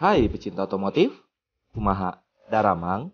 Hai pecinta otomotif, kumaha, daramang,